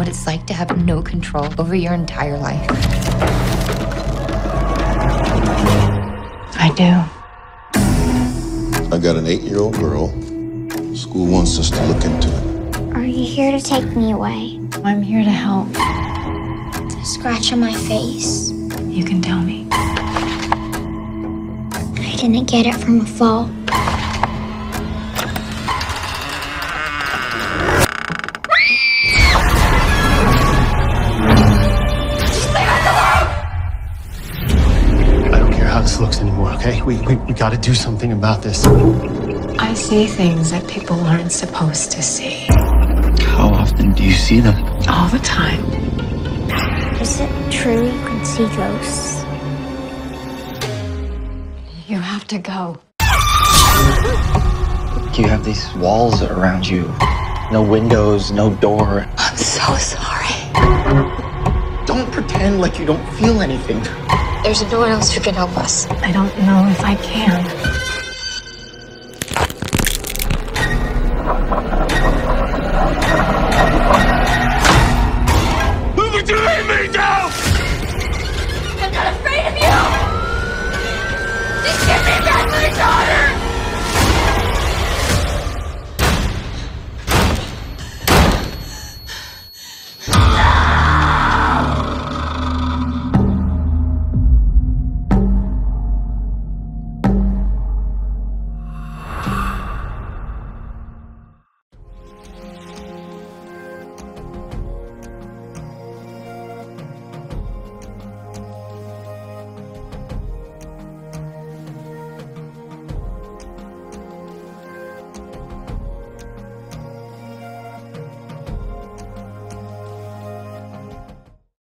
what it's like to have no control over your entire life. I do. I got an eight year old girl. School wants us to look into it. Are you here to take me away? I'm here to help. A scratch on my face. You can tell me. I didn't get it from a fall. How this looks anymore, okay? We, we, we gotta do something about this. I see things that people aren't supposed to see. How often do you see them? All the time. Is it true you can see ghosts? You have to go. You have these walls around you. No windows, no door. I'm so sorry. Don't pretend like you don't feel anything. There's no one else who can help us. I don't know if I can.